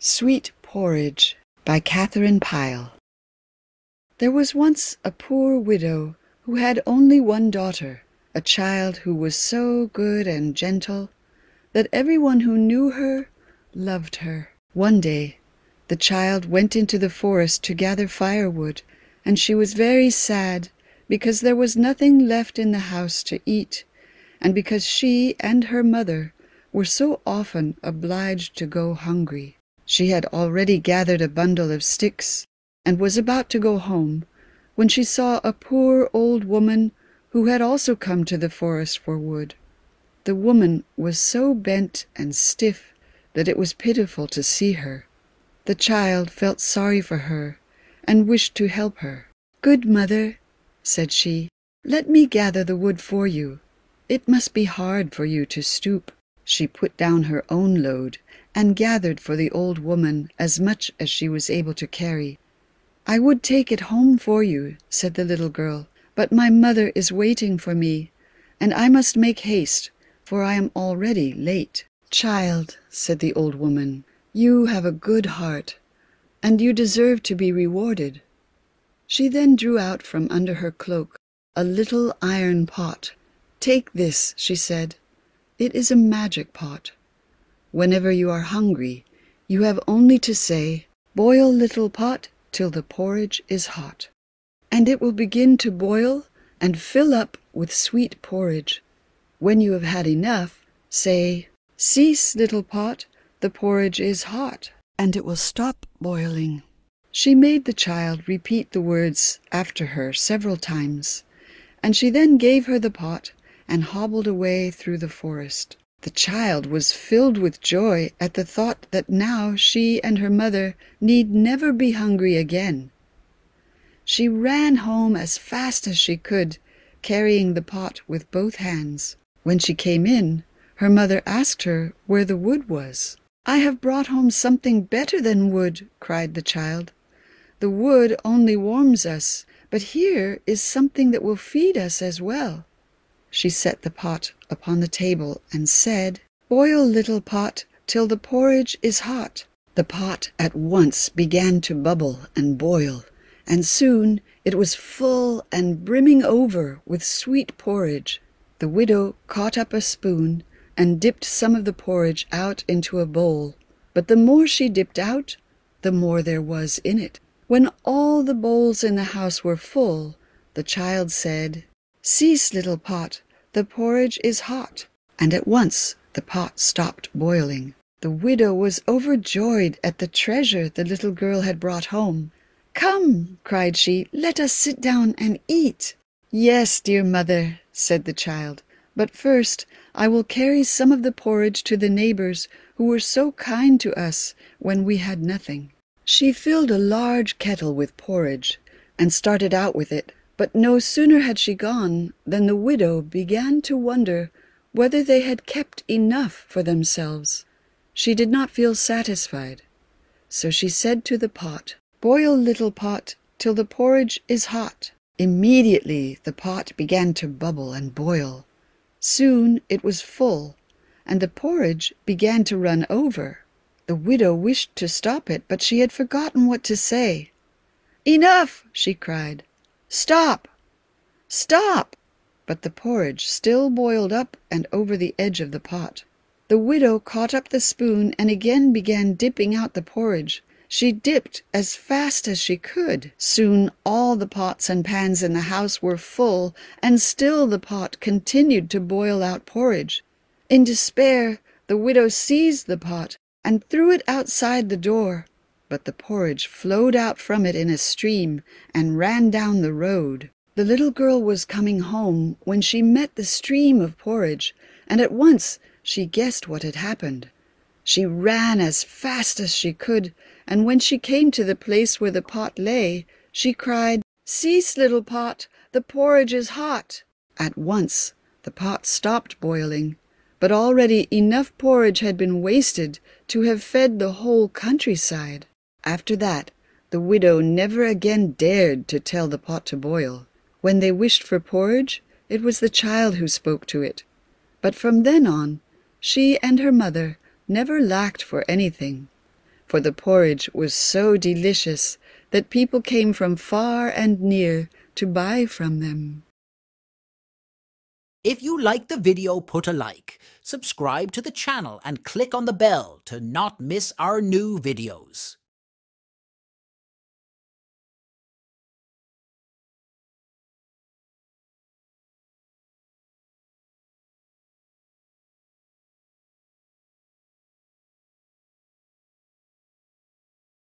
SWEET PORRIDGE by Katharine Pyle There was once a poor widow who had only one daughter, a child who was so good and gentle that everyone who knew her loved her. One day the child went into the forest to gather firewood, and she was very sad because there was nothing left in the house to eat, and because she and her mother were so often obliged to go hungry. She had already gathered a bundle of sticks, and was about to go home, when she saw a poor old woman who had also come to the forest for wood. The woman was so bent and stiff that it was pitiful to see her. The child felt sorry for her, and wished to help her. "Good mother," said she, "let me gather the wood for you. It must be hard for you to stoop." She put down her own load and gathered for the old woman as much as she was able to carry. "I would take it home for you," said the little girl, "but my mother is waiting for me, and I must make haste, for I am already late." "Child," said the old woman, "you have a good heart, and you deserve to be rewarded." She then drew out from under her cloak a little iron pot. "Take this," she said. "It is a magic pot. Whenever you are hungry you have only to say, "Boil, little pot, till the porridge is hot,' and it will begin to boil and fill up with sweet porridge. When you have had enough, say, "Cease, little pot, the porridge is hot,' and it will stop boiling." She made the child repeat the words after her several times, and she then gave her the pot and hobbled away through the forest. The child was filled with joy at the thought that now she and her mother need never be hungry again. She ran home as fast as she could, carrying the pot with both hands. When she came in, her mother asked her where the wood was. "I have brought home something better than wood," cried the child. "The wood only warms us, but here is something that will feed us as well." She set the pot upon the table and said, "Boil, little pot, till the porridge is hot." The pot at once began to bubble and boil, and soon it was full and brimming over with sweet porridge. The widow caught up a spoon and dipped some of the porridge out into a bowl, but the more she dipped out, the more there was in it. When all the bowls in the house were full, the child said, "Cease, little pot, the porridge is hot," and at once the pot stopped boiling. The widow was overjoyed at the treasure the little girl had brought home. "Come," cried she, "let us sit down and eat." "Yes, dear mother," said the child, "but first I will carry some of the porridge to the neighbors who were so kind to us when we had nothing." She filled a large kettle with porridge, and started out with it. But no sooner had she gone than the widow began to wonder whether they had kept enough for themselves. She did not feel satisfied, so she said to the pot, "Boil, little pot, till the porridge is hot." Immediately the pot began to bubble and boil. Soon it was full, and the porridge began to run over. The widow wished to stop it, but she had forgotten what to say. "Enough!" she cried. "Stop! Stop!" But the porridge still boiled up and over the edge of the pot. The widow caught up the spoon and again began dipping out the porridge. She dipped as fast as she could. Soon all the pots and pans in the house were full, and still the pot continued to boil out porridge. In despair the widow seized the pot and threw it outside the door. But the porridge flowed out from it in a stream and ran down the road. The little girl was coming home when she met the stream of porridge, and at once she guessed what had happened. She ran as fast as she could, and when she came to the place where the pot lay, she cried, "Cease, little pot, the porridge is hot." At once the pot stopped boiling, but already enough porridge had been wasted to have fed the whole countryside. After that the widow never again dared to tell the pot to boil. When they wished for porridge, it was the child who spoke to it. But from then on she and her mother never lacked for anything. for the porridge was so delicious that people came from far and near to buy from them. If you like the video, put a like, subscribe to the channel and click on the bell to not miss our new videos.